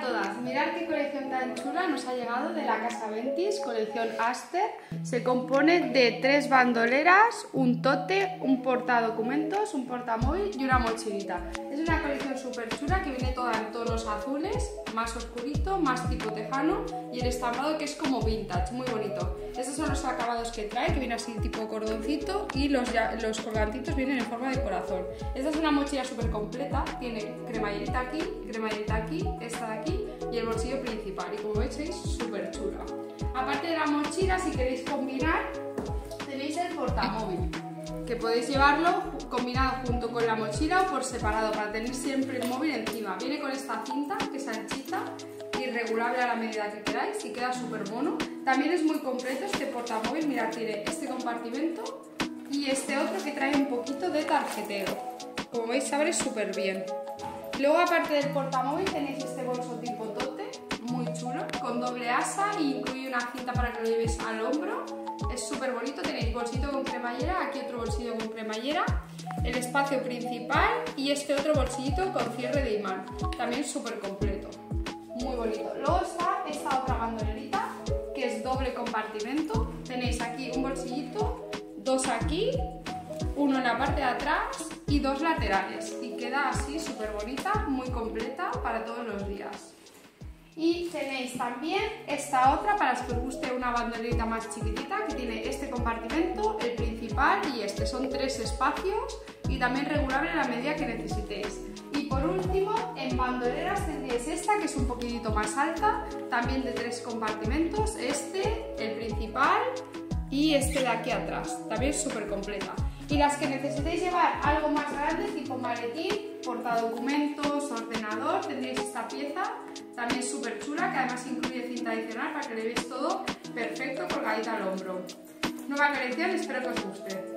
Todas, mirad qué colección tan chula nos ha llegado de la Casa Ventis, colección Aster. Se compone de tres bandoleras, un tote, un portadocumentos, un portamóvil y una mochilita. Es una colección súper chula que viene toda en tonos azules, más oscurito, más tipo tejano y el estampado que es como vintage, muy bonito. Estos son los acabados que trae, que viene así tipo cordoncito y los, los colgantitos vienen en forma de corazón. Esta es una mochila súper completa, tiene cremallerita aquí, cremallerita aquí, esta de aquí y el bolsillo principal. Y como veis es súper chula. Aparte de la mochila, si queréis combinar, tenéis el portamóvil que podéis llevarlo combinado junto con la mochila o por separado para tener siempre el móvil encima. Viene con esta cinta que es anchita regulable a la medida que queráis y queda súper mono. También es muy completo este portamóvil, mirad, tiene este compartimento y este otro que trae un poquito de tarjetero. Como veis abre súper bien. Luego aparte del portamóvil tenéis este bolso tipo tote, muy chulo, con doble asa e incluye una cinta para que lo llevéis al hombro. Es súper bonito, tenéis bolsito con cremallera, aquí otro bolsillo con cremallera, el espacio principal y este otro bolsillito con cierre de imán. También súper completo, muy bonito. Luego está esta otra bandolerita que es doble compartimento. Tenéis aquí un bolsillito, dos aquí, uno en la parte de atrás y dos laterales y queda así súper bonita, muy completa para todos los días. Y tenéis también esta otra para que os guste una banderita más chiquitita que tiene este compartimento, el principal y este. Son tres espacios y también regulable a la medida que necesitéis. Por último, en bandoleras tendréis esta que es un poquitito más alta, también de tres compartimentos, este, el principal y este de aquí atrás, también súper completa. Y las que necesitéis llevar algo más grande, tipo maletín, portadocumentos, ordenador, tendréis esta pieza, también súper chula, que además incluye cinta adicional para que le veáis todo perfecto colgadita al hombro. Nueva colección, espero que os guste.